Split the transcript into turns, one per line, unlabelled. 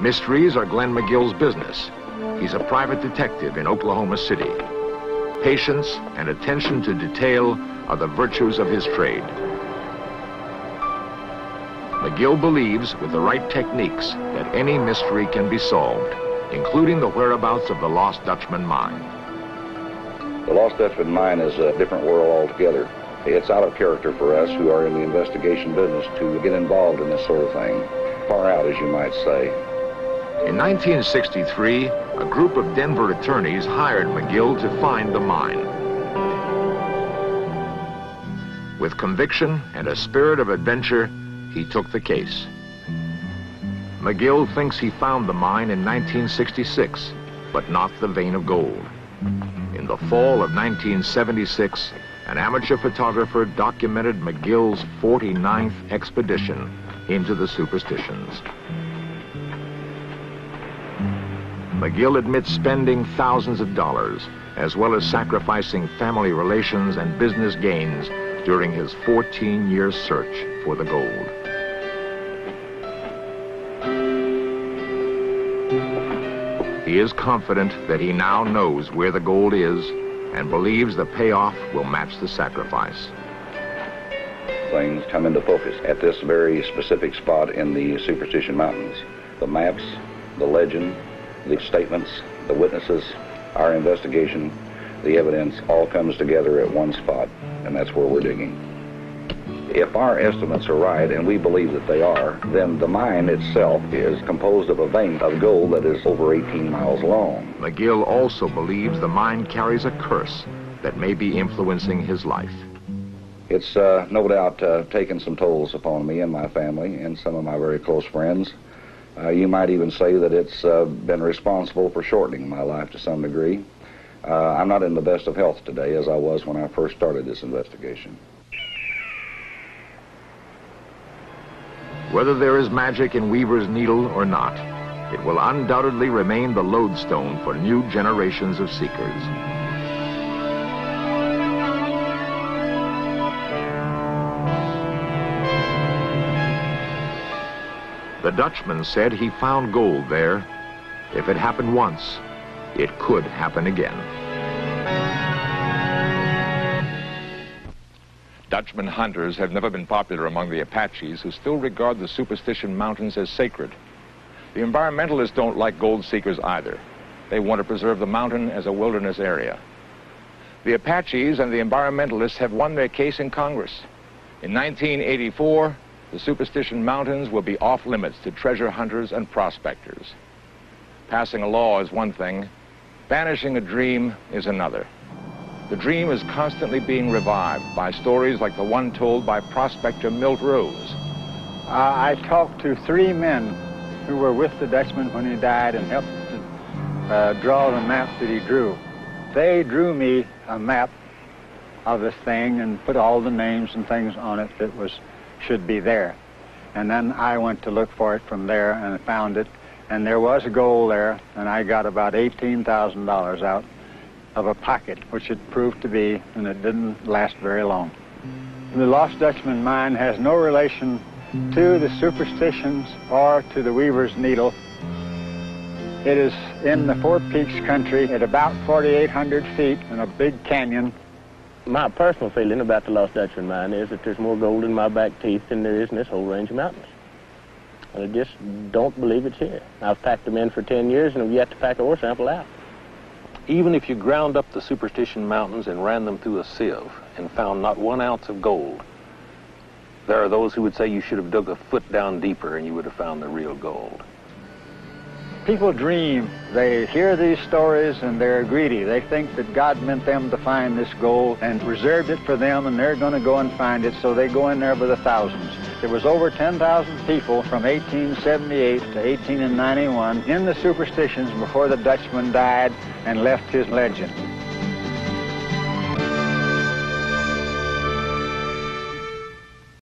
Mysteries are Glenn Magill's business. He's a private detective in Oklahoma City. Patience and attention to detail are the virtues of his trade. Magill believes with the right techniques that any mystery can be solved, including the whereabouts of the Lost Dutchman mine.
The Lost Dutchman mine is a different world altogether. It's out of character for us who are in the investigation business to get involved in this sort of thing. Far out, as you might say.
In 1963, a group of Denver attorneys hired Magill to find the mine. With conviction and a spirit of adventure, he took the case. Magill thinks he found the mine in 1966, but not the vein of gold. In the fall of 1976, an amateur photographer documented Magill's 49th expedition into the superstitions. Magill admits spending thousands of dollars, as well as sacrificing family relations and business gains during his 14-year search for the gold. He is confident that he now knows where the gold is and believes the payoff will match the sacrifice.
Things come into focus at this very specific spot in the Superstition Mountains. The maps, the legend, the statements, the witnesses, our investigation, the evidence all comes together at one spot, and that's where we're digging. If our estimates are right, and we believe that they are, then the mine itself is composed of a vein of gold that is over 18 miles long.
Magill also believes the mine carries a curse that may be influencing his life.
It's uh, no doubt uh, taken some tolls upon me and my family and some of my very close friends. Uh, you might even say that it's uh, been responsible for shortening my life to some degree. Uh, I'm not in the best of health today as I was when I first started this investigation.
Whether there is magic in Weaver's needle or not, it will undoubtedly remain the lodestone for new generations of seekers. The Dutchman said he found gold there. If it happened once, it could happen again. Dutchman hunters have never been popular among the Apaches who still regard the Superstition Mountains as sacred. The environmentalists don't like gold seekers either. They want to preserve the mountain as a wilderness area. The Apaches and the environmentalists have won their case in Congress. In 1984, the Superstition Mountains will be off limits to treasure hunters and prospectors. Passing a law is one thing, banishing a dream is another. The dream is constantly being revived by stories like the one told by prospector Milt Rose.
Uh, I talked to three men who were with the Dutchman when he died and helped to uh, draw the map that he drew. They drew me a map of this thing and put all the names and things on it that was should be there. And then I went to look for it from there and found it. And there was a gold there, and I got about $18,000 out of a pocket, which it proved to be, and it didn't last very long. The Lost Dutchman mine has no relation to the superstitions or to the weaver's needle. It is in the Four Peaks country at about 4,800 feet in a big canyon.
My personal feeling about the Lost Dutchman mine is that there's more gold in my back teeth than there is in this whole range of mountains. And I just don't believe it's here. I've packed them in for 10 years and have yet to pack a ore sample out.
Even if you ground up the Superstition Mountains and ran them through a sieve and found not one ounce of gold, there are those who would say you should have dug a foot down deeper and you would have found the real gold.
People dream. They hear these stories and they're greedy. They think that God meant them to find this gold and reserved it for them and they're going to go and find it, so they go in there by the thousands. There was over 10,000 people from 1878 to 1891 in the superstitions before the Dutchman died and left his legend.